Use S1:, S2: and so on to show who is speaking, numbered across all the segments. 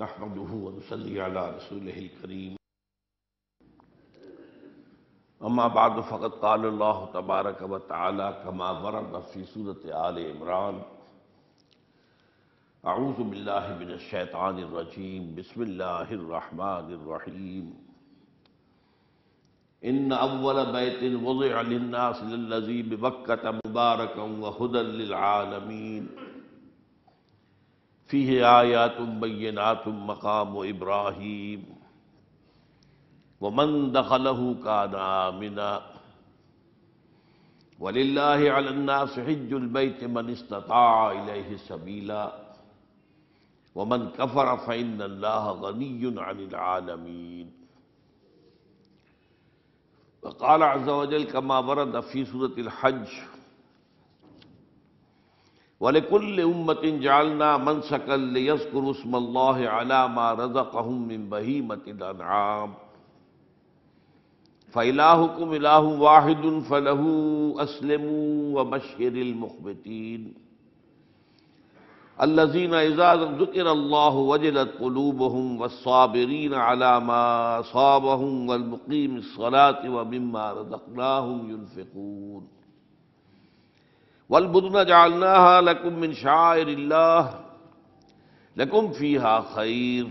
S1: نحمده ونصلي على رسوله الكريم. أما بعد فقد قال الله تبارك وتعالى كما ورد في سورة آل عمران أعوذ بالله من الشيطان الرجيم. بسم الله الرحمن الرحيم. إن أول بيت وضع للناس للذي ببكة مباركا وهدى للعالمين. فيه آيات بينات مقام إبراهيم ومن دخله كان آمنا ولله على الناس حج البيت من استطاع إليه سبيلا ومن كفر فإن الله غني عن العالمين وقال عز وجل كما ورد في سورة الحج وَلِكُلِّ أُمَّةٍ جَعَلْنَا مَنْسَكًا لِيَذْكُرُوا اسْمَ اللَّهِ عَلَى مَا رَزَقَهُم مِّن بَهِيمَةِ الْأَنْعَامِ فَإِلَٰهُكُمْ إِلَٰهٌ وَاحِدٌ فَلَهُ أَسْلِمُوا وَبَشِّرِ الْمُخْبِتِينَ الَّذِينَ إِذَا ذُكِرَ اللَّهُ وَجِلَتْ قُلُوبُهُمْ وَالصَّابِرِينَ عَلَى مَا أَصَابَهُمْ وَالْمُقِيمِ الصَّلَاةِ وَمِمَّا رَزَقْنَاهُمْ يُنْفِقُونَ والبدن جعلناها لكم من شعائر الله لكم فيها خير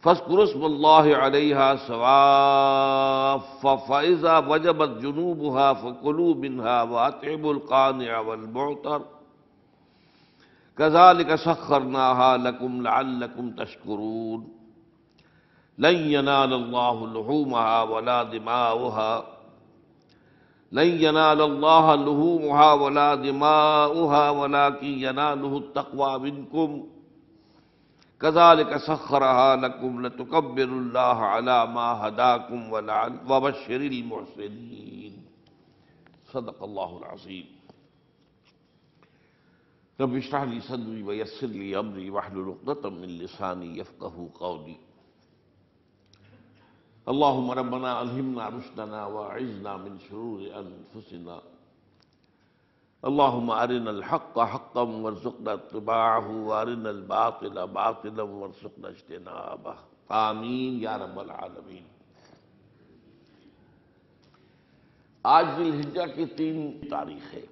S1: فاذكروا اسم الله عليها سواف فإذا وجبت جنوبها فكلوا منها وأطعموا القانع والمعتر كذلك سخرناها لكم لعلكم تشكرون لن ينال الله لحومها ولا دماؤها لن ينال الله لحومها ولا دماؤها ولكن يناله التقوى منكم. كذلك سخرها لكم لتكبروا الله على ما هداكم وبشر المحسنين. صدق الله العظيم. رب اشرح لي صدري ويسر لي أمري واحلل عقدة من لساني يفقهوا قولي. اللهم ربنا ألهمنا رشدنا وأعذنا من شرور أنفسنا. اللهم أرنا الحق حقا وارزقنا اتباعه، وأرنا الباطل باطلا وارزقنا اجتنابه. آمین یا رب العالمین آج ذی الحجہ کی تین تاریخ ہے۔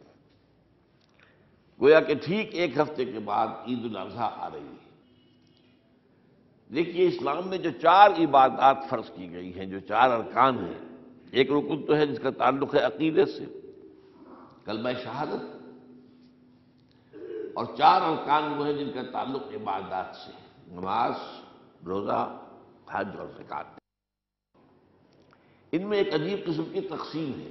S1: گویا کہ ٹھیک ایک ہفتے کے بعد عید الاضحیٰ آ رہی ہے۔ دیکھیے اسلام میں جو چار عبادات فرض کی گئی ہیں، جو چار ارکان ہیں، ایک رکن تو ہے جس کا تعلق ہے عقیدے سے، کلمہ شہادت، اور چار ارکان وہ ہیں جن کا تعلق عبادات سے نماز، روزہ، حج اور زکات ان میں ایک عجیب قسم کی تقسیم ہے۔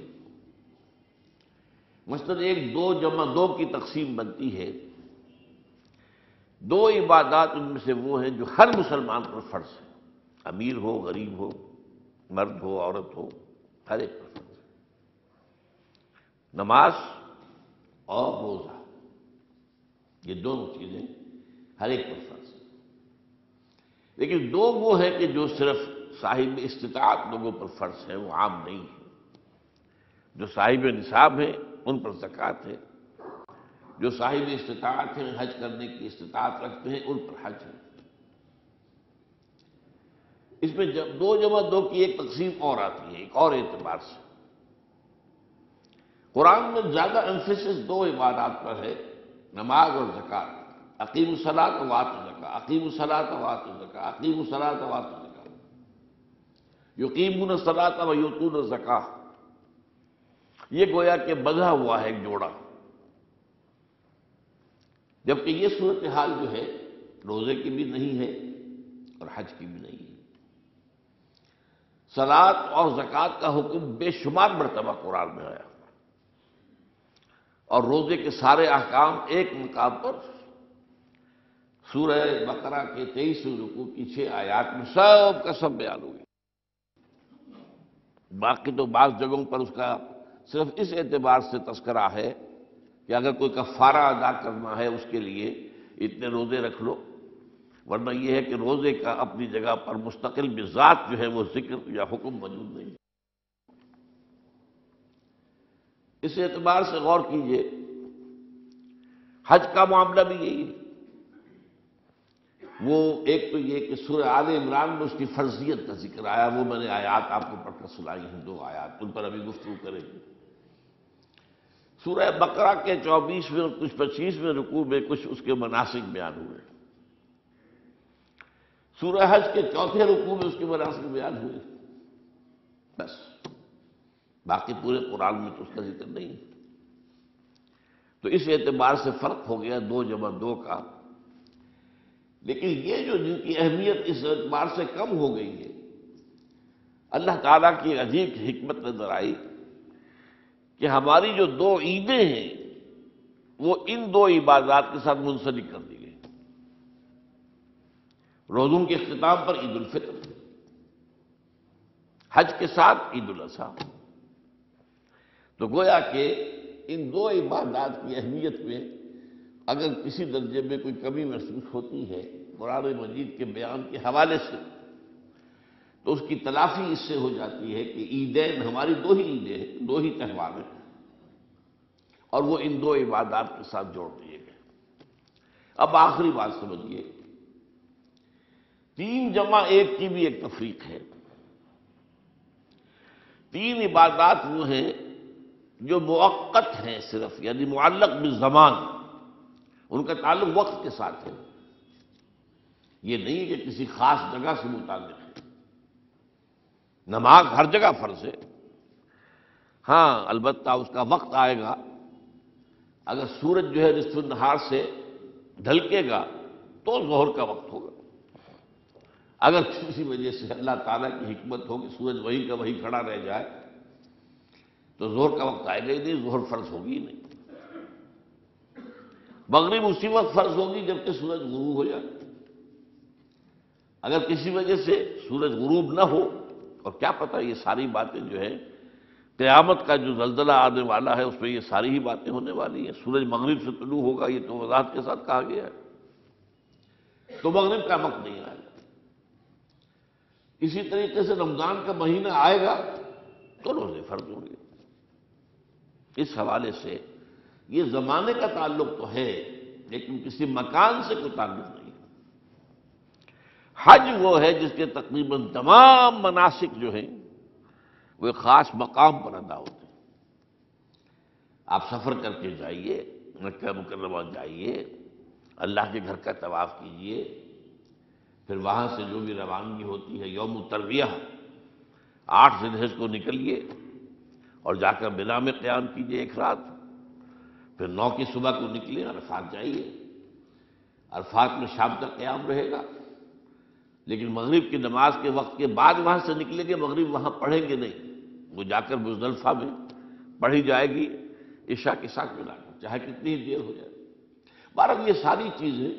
S1: مثلاً ایک دو جمع دو کی تقسیم بنتی ہے۔ دو عبادات ان میں سے وہ ہیں جو ہر مسلمان پر فرض ہے امیر ہو، غریب ہو، مرد ہو، عورت ہو، ہر ایک پر فرض ہے نماز اور روزہ، یہ دونوں چیزیں ہر ایک پر فرض ہیں۔ لیکن دو وہ ہیں کہ جو صرف صاحب استطاعت لوگوں پر فرض ہیں، وہ عام نہیں ہے جو صاحب نصاب ہیں، ان پر زکوٰۃ ہے جو صاحب استطاعت ہیں، حج کرنے کی استطاعت رکھتے ہیں، ان پر حج ہے۔ اس میں جب دو جمع دو کی ایک تقسیم اور آتی ہے، ایک اور اعتبار سے۔ قرآن میں زیادہ انفیسس دو عبادات پر ہے، نماز اور زکوٰۃ۔ عقیم صلاح وات زکا عقیم صلاح وات زکا عقیم صلاح وات زکا یقین صلاح و یوتون زکا یہ گویا کہ بدھا ہوا ہے ایک جوڑا۔ جبکہ یہ صورتحال جو ہے، روزے کی بھی نہیں ہے اور حج کی بھی نہیں ہے۔ سلاد اور زکوٰۃ کا حکم بے شمار مرتبہ قرآن میں آیا۔ اور روزے کے سارے احکام ایک مقام پر۔ سورہ بقرہ کے تیئیس رکو کی چھ آیات میں سب کا سب بیان ہوئی۔ باقی تو بعض جگہوں پر اس کا صرف اس اعتبار سے تذکرہ ہے کہ اگر کوئی کفارہ ادا کرنا ہے اس کے لیے، اتنے روزے رکھ لو۔ ورنہ یہ ہے کہ روزے کا اپنی جگہ پر مستقل بذات جو ہے وہ ذکر یا حکم موجود نہیں۔ اس اعتبار سے غور کیجیے، حج کا معاملہ بھی یہی ہے۔ وہ ایک تو یہ کہ سورہ آل عمران میں اس کی فرضیت کا ذکر آیا، وہ میں نے آیات آپ کو پڑھ کر سنائی ہیں، دو آیات، ان پر ابھی گفتگو کریں۔ گے سورہ بقرہ کے چوبیسویں اور کچھ پچیسویں رکوع میں کچھ اس کے مناسب بیان ہوئے۔ سورہ حج کے چوتھے رکوع میں اس کے مناسب بیان ہوئے۔ بس۔ باقی پورے قرآن میں تو اس کا ذکر نہیں تو اس اعتبار سے فرق ہو گیا دو جمع دو کا۔ لیکن یہ جو جن کی اہمیت اس اعتبار سے کم ہو گئی ہے، اللہ تعالیٰ کی عجیب حکمت نظر آئی۔ کہ ہماری جو دو عیدیں ہیں، وہ ان دو عبادات کے ساتھ منسلک کر دی گئی۔ روزوں کے اختتام پر عید الفطر، حج کے ساتھ عید الاضحیٰ۔ تو گویا کہ ان دو عبادات کی اہمیت میں اگر کسی درجے میں کوئی کمی محسوس ہوتی ہے، قرآن مجید کے بیان کے حوالے سے تو اس کی تلافی اس سے ہو جاتی ہے کہ عیدین ہماری دو ہی عیدیں ہیں، دو ہی تہوار ہیں۔ اور وہ ان دو عبادات کے ساتھ جوڑ دیے گئے۔ اب آخری بات سمجھیے۔ تین جمع ایک کی بھی ایک تفریق ہے۔ تین عبادات وہ ہیں جو موقت ہیں صرف یعنی معلق بالزمان، ان کا تعلق وقت کے ساتھ ہے۔ یہ نہیں کہ کسی خاص جگہ سے متعلق ہے۔ نماز ہر جگہ فرض ہے۔ ہاں البتہ اس کا وقت آئے گا۔ اگر سورج جو ہے نصف النہار سے ڈھلکے گا تو ظہر کا وقت ہوگا۔ اگر کسی وجہ سے اللہ تعالیٰ کی حکمت ہو کہ سورج وہی کا وہی کھڑا رہ جائے، تو زہر کا وقت آئے گا ہی نہیں زہر فرض ہوگی ہی نہیں۔ مغرب اسی وقت فرض ہوگی جبکہ سورج غروب ہو جائے۔ اگر کسی وجہ سے سورج غروب نہ ہو اور کیا پتہ یہ ساری باتیں جو ہے قیامت کا جو زلزلہ آنے والا ہے، اس میں یہ ساری ہی باتیں ہونے والی ہیں۔ سورج مغرب سے طلوع ہوگا، یہ تو وضاحت کے ساتھ کہا گیا ہے۔ تو مغرب کا وقت نہیں آئے گا۔ اسی طریقے سے رمضان کا مہینہ آئے گا تو روزے فرض ہوں گے۔ اس حوالے سے یہ زمانے کا تعلق تو ہے، لیکن کسی مکان سے کوئی تعلق نہیں۔ حج وہ ہے جس کے تقریباً تمام مناسک جو ہیں، وہ ایک خاص مقام پر ادا ہوتے ہیں۔ آپ سفر کر کے جائیے، مکہ مکرمہ جائیے، اللہ کے گھر کا طواف کیجیے، پھر وہاں سے جو بھی روانگی ہوتی ہے، یوم تربیہ آٹھ زدہ کو نکلیے اور جا کر بنا میں قیام کیجیے ایک رات۔ پھر نو کی صبح کو نکلے عرفات جائیے۔ عرفات میں شام تک قیام رہے گا۔ لیکن مغرب کی نماز کے وقت کے بعد وہاں سے نکلیں گے، مغرب وہاں پڑھیں گے نہیں۔ وہ جا کر مزدلفہ میں پڑھی جائے گی، عشاء کے ساتھ ملا کر، چاہے کتنی ہی دیر ہو جائے۔ بارہ یہ ساری چیزیں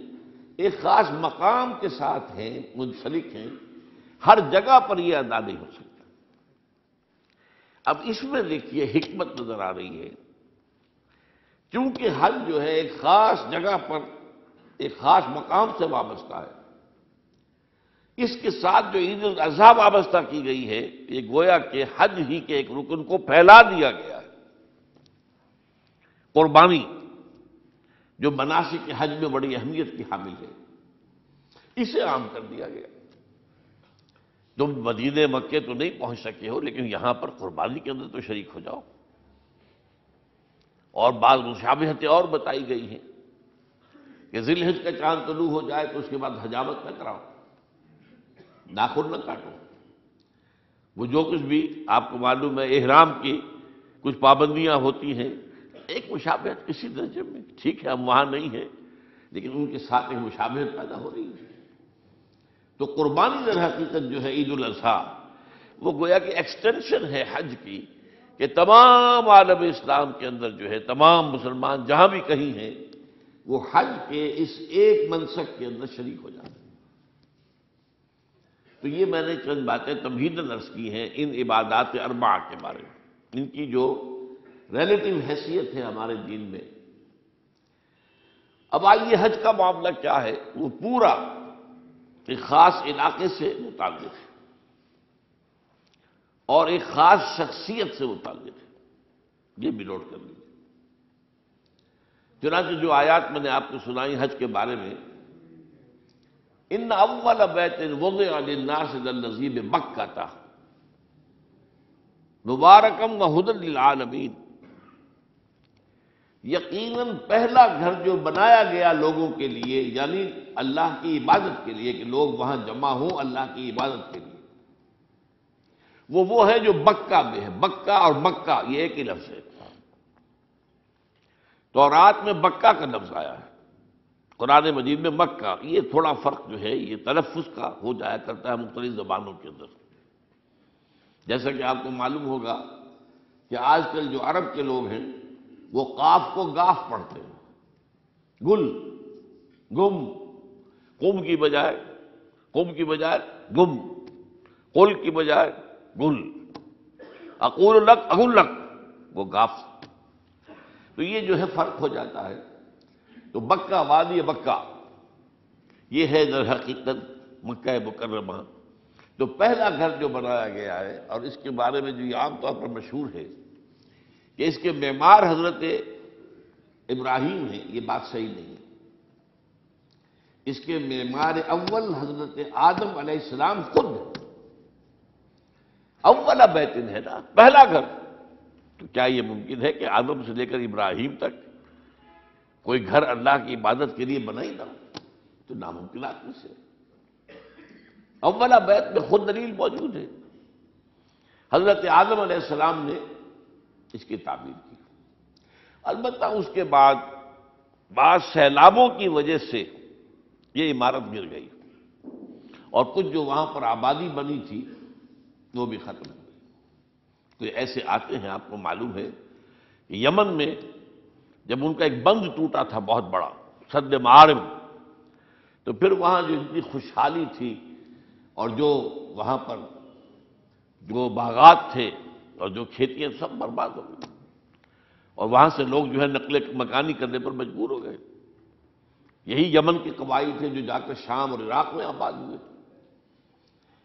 S1: ایک خاص مقام کے ساتھ ہیں، منسلک ہیں، ہر جگہ پر یہ ادا نہیں ہو سکتا۔ اب اس میں دیکھیے حکمت نظر آ رہی ہے۔ کیونکہ حج جو ہے ایک خاص جگہ پر، ایک خاص مقام سے وابستہ ہے۔ اس کے ساتھ جو عید الاضحیٰ وابستہ کی گئی ہے، یہ گویا کہ حج ہی کے ایک رکن کو پھیلا دیا گیا ہے۔ قربانی جو مناسب کے حج میں بڑی اہمیت کی حامل ہے، اسے عام کر دیا گیا۔ تم مدینہ مکے تو نہیں پہنچ سکے ہو، لیکن یہاں پر قربانی کے اندر تو شریک ہو جاؤ۔ اور بعض مشابہتیں اور بتائی گئی ہیں کہ ذیل حج کا چاند طلوع ہو جائے تو اس کے بعد حجامت نہ کراؤ۔ ناخن نہ کاٹو۔ وہ جو کچھ بھی آپ کو معلوم ہے، احرام کی کچھ پابندیاں ہوتی ہیں، ایک مشابہت کسی درجے میں ٹھیک ہے، ہم وہاں نہیں ہیں، لیکن ان کے ساتھ ایک مشابہت پیدا ہو رہی ہے۔ تو قربانی در حقیقت جو ہے عید الاضحیٰ، وہ گویا کہ ایکسٹینشن ہے حج کی، کہ تمام عالم اسلام کے اندر جو ہے، تمام مسلمان جہاں بھی کہیں ہیں، وہ حج کے اس ایک منصب کے اندر شریک ہو جاتے ہیں۔ تو یہ میں نے چند باتیں تمہید نرس کی ہیں ان عبادات اربع کے بارے میں، ان کی جو ریلیٹو حیثیت ہے ہمارے دین میں۔ اب آئیے حج کا معاملہ کیا ہے، وہ پورا ایک خاص علاقے سے متعلق ہے۔ اور ایک خاص شخصیت سے متعلق ہے۔ یہ بھی نوٹ کر لیجیے چنانچہ جو آیات میں نے آپ کو سنائی حج کے بارے میں ان اول بیت وضع للناس للذی بمکہ تھا مبارکم و حدن للعالمین. یقیناً پہلا گھر جو بنایا گیا لوگوں کے لیے یعنی اللہ کی عبادت کے لیے کہ لوگ وہاں جمع ہوں اللہ کی عبادت کے لیے. وہ وہ ہے جو بکہ میں ہے بکہ اور مکہ، یہ ایک ہی لفظ ہے۔ تو رات میں بکہ کا لفظ آیا ہے۔ قرآن مجید میں مکہ، یہ تھوڑا فرق جو ہے، یہ تلفظ کا ہو جایا کرتا ہے مختلف زبانوں کے اندر۔ جیسا کہ آپ کو معلوم ہوگا کہ آج کل جو عرب کے لوگ ہیں، وہ قاف کو گاف پڑھتے ہیں۔ گل، گم کم کی بجائے کم کی بجائے گم، قل کی بجائے گل۔ اقول لک، اگل لک، وہ گاف۔ تو یہ جو ہے، فرق ہو جاتا ہے۔ تو بکہ وادی بکہ۔ یہ ہے در حقیقت مکہ مکرمہ۔ تو پہلا گھر جو بنایا گیا ہے، اور اس کے بارے میں جو یہ عام طور پر مشہور ہے کہ اس کے معمار حضرت ابراہیم ہیں، یہ بات صحیح نہیں ہے۔ اس کے معمار اول حضرت آدم علیہ السلام خود ہے اولا بیتن ہے نا، پہلا گھر۔ تو کیا یہ ممکن ہے کہ آدم سے لے کر ابراہیم تک کوئی گھر اللہ کی عبادت کے لیے بنا ہی نہ تو ناممکنات میں سے؟ اولا بیت میں خود دلیل موجود ہے۔ حضرت آدم علیہ السلام نے اس کی تعبیر کی۔ البتہ اس کے بعد بعض سیلابوں کی وجہ سے یہ عمارت گر گئی۔ اور کچھ جو وہاں پر آبادی بنی تھی، وہ بھی ختم ہو گئی۔ تو ایسے آتے ہیں، آپ کو معلوم ہے کہ یمن میں جب ان کا ایک بند ٹوٹا تھا بہت بڑا سد معارم، تو پھر وہاں جو اتنی خوشحالی تھی اور جو وہاں پر جو باغات تھے اور جو کھیتیاں سب برباد ہو گئی۔ اور وہاں سے لوگ جو ہے نقل مکانی کرنے پر مجبور ہو گئے۔ یہی یمن کے قبائل تھے جو جا کر شام اور عراق میں آباد ہوئے۔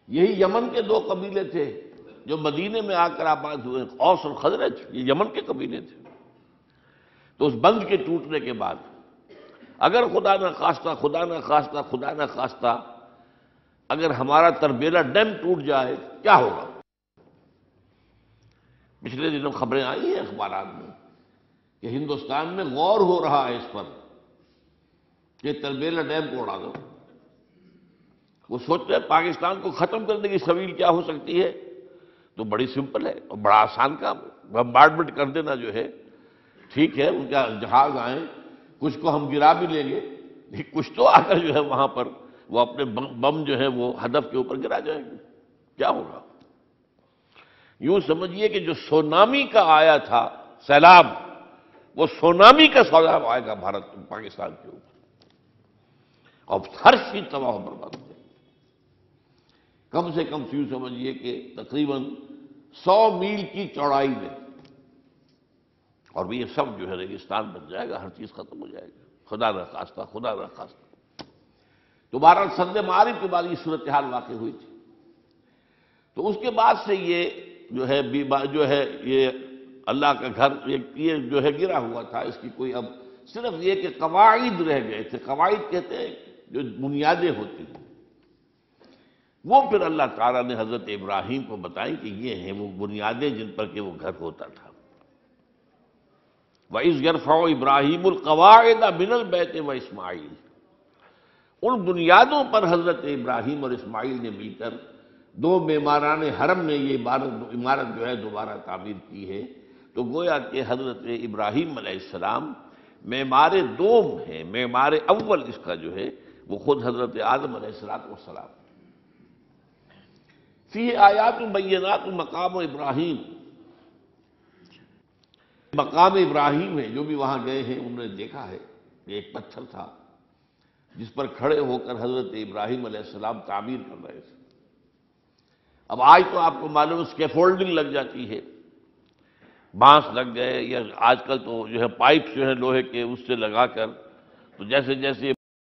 S1: یہی یمن کے دو قبیلے تھے جو مدینے میں آ کر آباد ہوئے، اوس اور خزرج، یہ یمن کے قبیلے تھے۔ تو اس بند کے ٹوٹنے کے بعد، اگر خدا نہ خواستہ، خدا نہ خواستہ، خدا نہ خواستہ اگر ہمارا تربیلا ڈیم ٹوٹ جائے، کیا ہوگا؟ پچھلے دنوں خبریں آئی ہیں اخبارات میں کہ ہندوستان میں غور ہو رہا ہے اس پر کہ تربیلا ڈیم کو اڑا دو۔ وہ سوچتے ہیں پاکستان کو ختم کرنے کی سبیل کیا ہو سکتی ہے؟ تو بڑی سمپل ہے اور بڑا آسان کام، بمبارڈمنٹ کر دینا جو ہے ٹھیک ہے، ان کا جہاز آئیں کچھ کو ہم گرا بھی لیں گے، لیکن کچھ تو آ کر جو ہے وہاں پر وہ اپنے بم جو ہے وہ ہدف کے اوپر گرا جائیں گے۔ کیا ہوگا؟ یوں سمجھیے کہ جو سونامی کا آیا تھا سیلاب، وہ سونامی کا سیلاب آئے گا بھارت، پاکستان کے اوپر۔ اور ہر چیز تباہ برباد ہو جائے کم سے کم یوں سمجھیے کہ تقریباً سو میل کی چوڑائی میں اور یہ سب جو ہے ریگستان بن جائے گا، ہر چیز ختم ہو جائے گا خدا نہ خواستہ خدا نہ خواستہ دوبارہ سند معارف کے بعد یہ صورتحال واقع ہوئی تھی۔ تو اس کے بعد سے یہ جو ہے جو ہے، یہ اللہ کا گھر یہ جو ہے گرا ہوا تھا۔ اس کی کوئی اب صرف یہ کہ قواعد رہ گئے تھے۔ قواعد کہتے ہیں جو بنیادیں ہوتی ہیں۔ وہ پھر اللہ تعالیٰ نے حضرت ابراہیم کو بتائی کہ یہ ہیں وہ بنیادیں جن پر کہ وہ گھر ہوتا تھا۔ وَإِذْ يَرْفَعُ إِبْرَاهِيمُ الْقَوَاعِدَ مِنَ الْبَيْتِ وَإِسْمَعِيلِ ان بنیادوں پر حضرت ابراہیم اور اسماعیل نے مل کر دو معماران حرم نے یہ عمارت عمارت جو ہے دوبارہ تعمیر کی ہے۔ تو گویا کہ حضرت ابراہیم علیہ السلام معمار دوم ہیں، معمار اول اس کا جو ہے وہ خود حضرت آدم علیہ السلام والسلام فی آیات بینات مقام و ابراہیم۔ مقام ابراہیم ہے، جو بھی وہاں گئے ہیں، انہوں نے دیکھا ہے کہ ایک پتھر تھا جس پر کھڑے ہو کر حضرت ابراہیم علیہ السلام تعمیر کر رہے تھے۔ اب آج تو آپ کو معلوم اسکیفولڈنگ لگ جاتی ہے۔ بانس لگ گئے یا آج کل تو جو ہے پائپ جو ہے لوہے کے، اس سے لگا کر تو جیسے جیسے